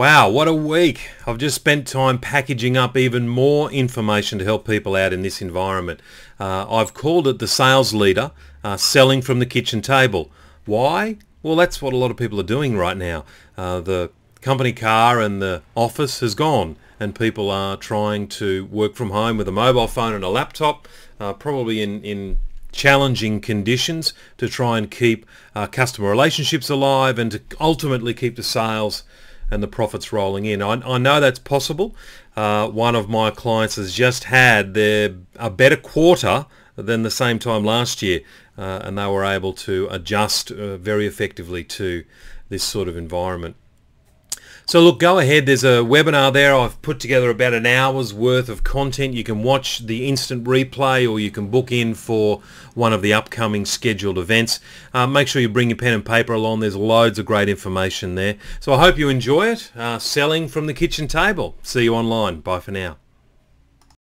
Wow, what a week. I've just spent time packaging up even more information to help people out in this environment. Uh, I've called it the sales leader, uh, selling from the kitchen table. Why? Well, that's what a lot of people are doing right now. Uh, the company car and the office has gone and people are trying to work from home with a mobile phone and a laptop, uh, probably in, in challenging conditions to try and keep uh, customer relationships alive and to ultimately keep the sales and the profits rolling in. I, I know that's possible. Uh, one of my clients has just had their a better quarter than the same time last year, uh, and they were able to adjust uh, very effectively to this sort of environment. So look, go ahead. There's a webinar there. I've put together about an hour's worth of content. You can watch the instant replay or you can book in for one of the upcoming scheduled events. Uh, make sure you bring your pen and paper along. There's loads of great information there. So I hope you enjoy it. Uh, selling from the kitchen table. See you online. Bye for now.